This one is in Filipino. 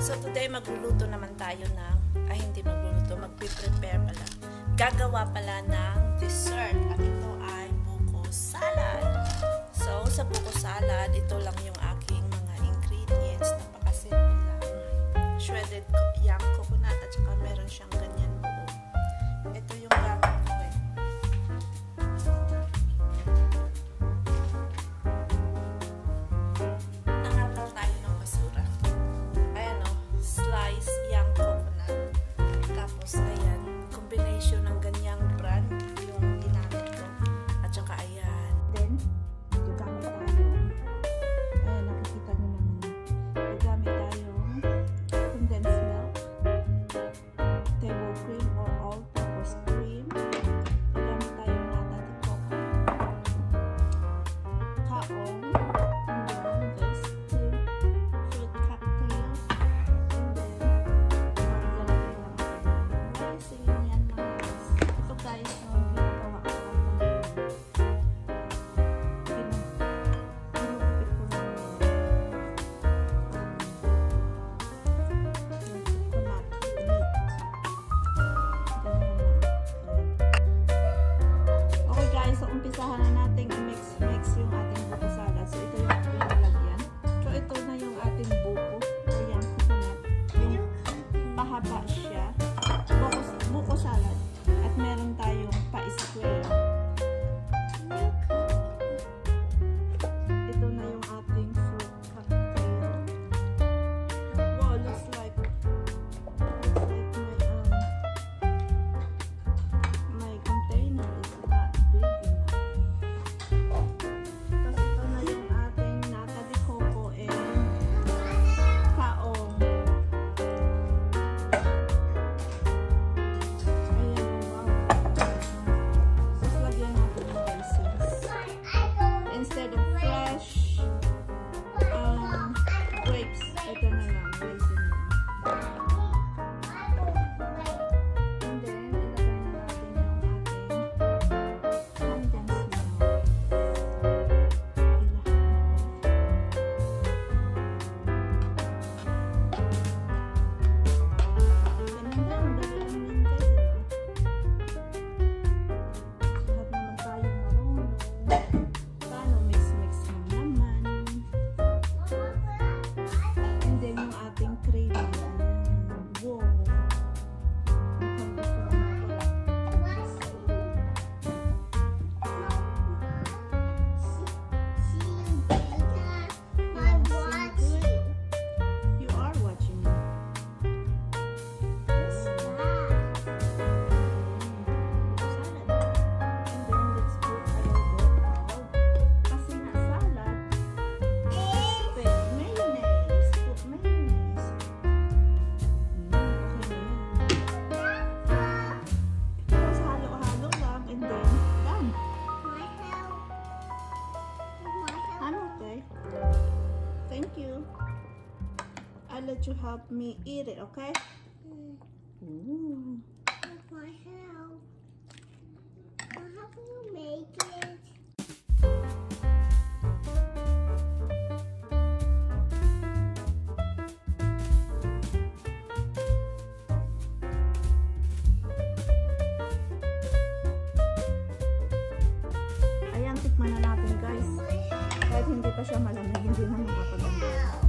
So today magluluto naman tayo ng, ay hindi magluluto, magpiprepare pala. Gagawa pala ng dessert at ito ay buko salad. So sa buko salad, ito lang yung Thank you. I'll let you help me eat it, okay? Mm. Ooh. hindi pa siya malamig, hindi na makapaganda.